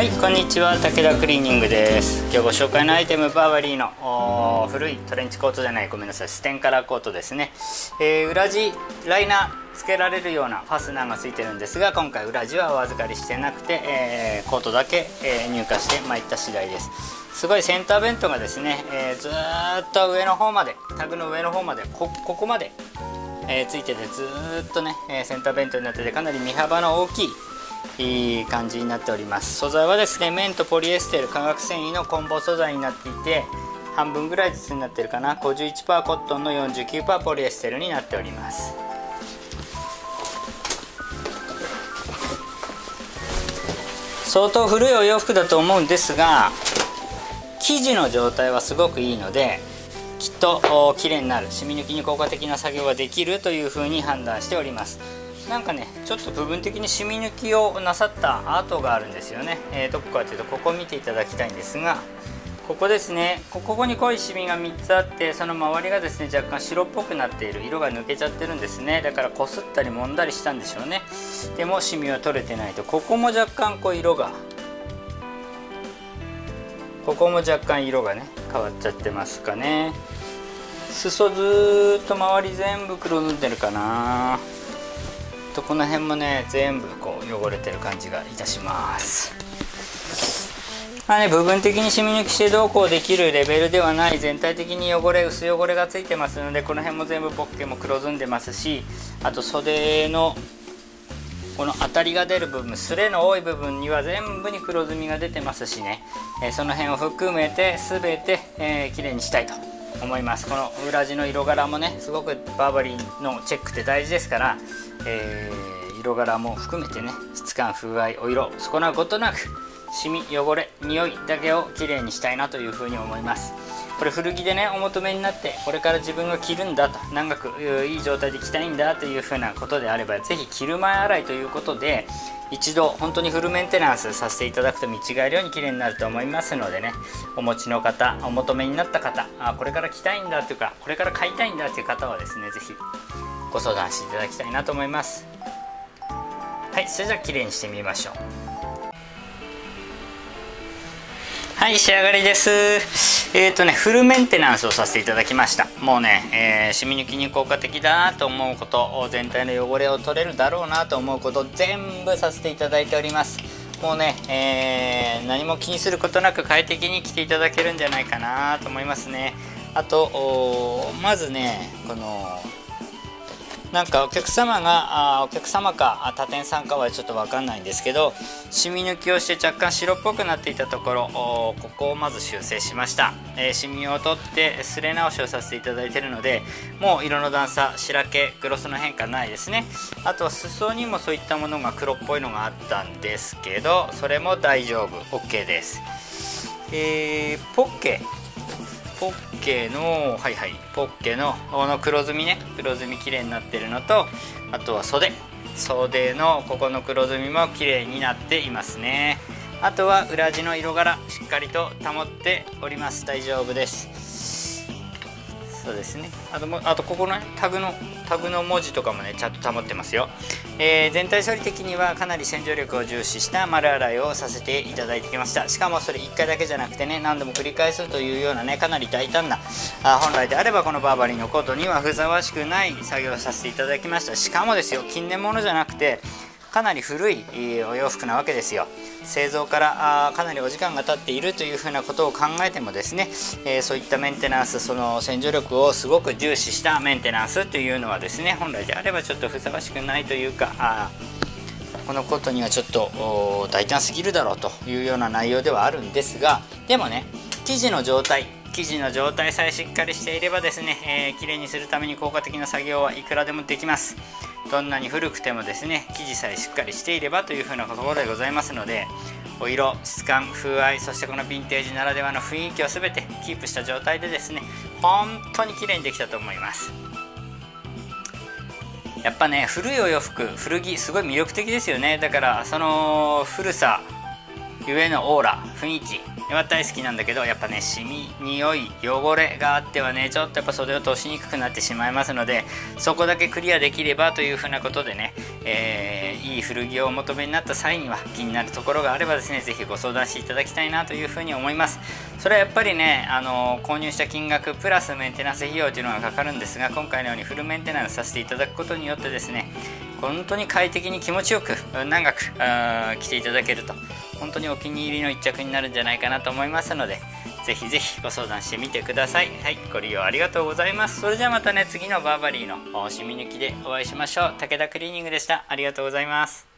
はいこんにちは。武田クリーニングです。今日ご紹介のアイテムバーバリーの古いトレンチコートじゃない。ごめんなさい。ステンカラーコートですね、えー、裏地ライナーつけられるようなファスナーがついてるんですが今回裏地はお預かりしてなくて、えー、コートだけ、えー、入荷して参った次第です。すごいセンターベントがですね、えずっと上の方までタグの上の方までここまで、えついててずっとね、えセンターベントになっててかなり身幅の大きいいい感じになっております。素材はですね綿とポリエステル化学繊維の混紡素材になっていて半分ぐらいずつになってるかな。51%コットンの49%ポリエステルになっております。相当古いお洋服だと思うんですが生地の状態はすごくいいのできっと綺麗になる。染み抜きに効果的な作業ができるというふうに判断しております。なんかねちょっと部分的に染み抜きをなさったアートがあるんですよね、えー、どこかというとここ見ていただきたいんですが。ここですね。ここに濃いシミが3つあってその周りがですね若干白っぽくなっている色が抜けちゃってるんですね。だからこすったり揉んだりしたんでしょうね。でもシミは取れてないと。ここも若干こう色がここも若干色がね変わっちゃってますかね。裾ずっと周り全部黒塗ってるかな。とこの辺もね全部こう汚れてる感じがいたします。まあね部分的に染み抜きしてどうこうできるレベルではない全体的に汚れ薄汚れがついてますのでこの辺も全部ポッケも黒ずんでますしあと袖のこの当たりが出る部分すれの多い部分には全部に黒ずみが出てますしね、え、その辺を含めて全て、えー、きれいにしたいと。思います。この裏地の色柄もねすごくバーバリーのチェックって大事ですから、えー、色柄も含めてね質感風合いお色損なうことなくシミ汚れ匂いだけをきれいにしたいなというふうに思います。これ古着でねお求めになってこれから自分が着るんだと長くいい状態で着たいんだというふうなことであれば是非着る前洗いということで一度本当にフルメンテナンスさせていただくと見違えるように綺麗になると思いますのでねお持ちの方お求めになった方あこれから着たいんだというかこれから買いたいんだという方はですね是非ご相談していただきたいなと思います。はいそれじゃあ綺麗にしてみましょう。はい仕上がりです。えっ、ー、とねフルメンテナンスをさせていただきました。もうね、えー、染み抜きに効果的だなと思うこと全体の汚れを取れるだろうなと思うこと全部させていただいております。もうね、えー、何も気にすることなく快適に着ていただけるんじゃないかなと思いますね。あとまずねこのなんかお客様があお客様か他店さんかはちょっと分かんないんですけど染み抜きをして若干白っぽくなっていたところここをまず修正しました、えー、シミを取ってすれ直しをさせていただいているのでもう色の段差白毛グロスの変化ないですね。あとは裾にもそういったものが黒っぽいのがあったんですけどそれも大丈夫。OK です。えー、ポッケ。ポッケのはいはいポッケのこの黒ずみね。黒ずみ綺麗になってるのとあとは袖。袖のここの黒ずみも綺麗になっていますね。あとは裏地の色柄しっかりと保っております。大丈夫です。そうですね。あともあとここの、ね、タグのタグの文字とかもねちゃんと保ってますよ、えー、全体処理的にはかなり洗浄力を重視した丸洗いをさせていただいてきました。しかもそれ1回だけじゃなくてね何度も繰り返すというようなねかなり大胆なあ本来であればこのバーバリーのコートにはふさわしくない作業をさせていただきました。しかもですよ近年物じゃなくてかなり古いお洋服なわけですよ。製造からかなりお時間が経っているというふうなことを考えてもですね、え、そういったメンテナンスその洗浄力をすごく重視したメンテナンスというのはですね本来であればちょっとふさわしくないというかこのことにはちょっと大胆すぎるだろうというような内容ではあるんですがでもね生地の状態生地の状態さえしっかりしていればですね、えー、綺麗にするために効果的な作業はいくらでもできます。どんなに古くてもですね生地さえしっかりしていればというふうなところでございますのでお色質感風合いそしてこのヴィンテージならではの雰囲気を全てキープした状態でですね本当に綺麗にできたと思います。やっぱね古いお洋服古着すごい魅力的ですよね。だからその古さゆえのオーラ雰囲気は大好きなんだけどやっぱねシミ匂い汚れがあってはねちょっとやっぱ袖を通しにくくなってしまいますのでそこだけクリアできればというふうなことでね、えー、いい古着をお求めになった際には気になるところがあればですね是非ご相談していただきたいなというふうに思います。それはやっぱりねあの購入した金額プラスメンテナンス費用というのがかかるんですが今回のようにフルメンテナンスさせていただくことによってですね本当に快適に気持ちよく長く着ていただけると本当にお気に入りの一着になるんじゃないかなと思いますのでぜひぜひご相談してみてください。はいご利用ありがとうございます。それではまたね次のバーバリーの染み抜きでお会いしましょう。武田クリーニングでした。ありがとうございます。